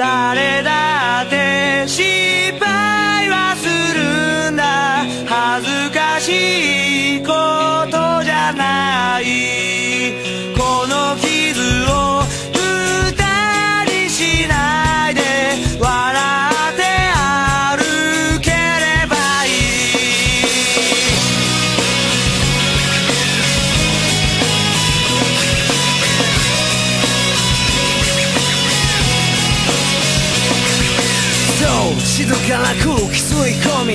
誰だって失敗はするんだ。恥ずかしいことじゃない。う静かな空気吸い込み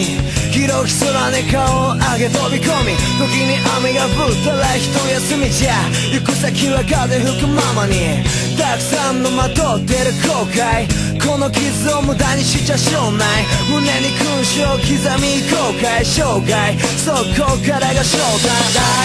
広き空に顔を上げ飛び込み時に雨が降ったら一休みじゃ行く先は風吹くままにたくさんのまとってる後悔この傷を無駄にしちゃしょうない。胸に勲章刻み後悔生涯そこからが正体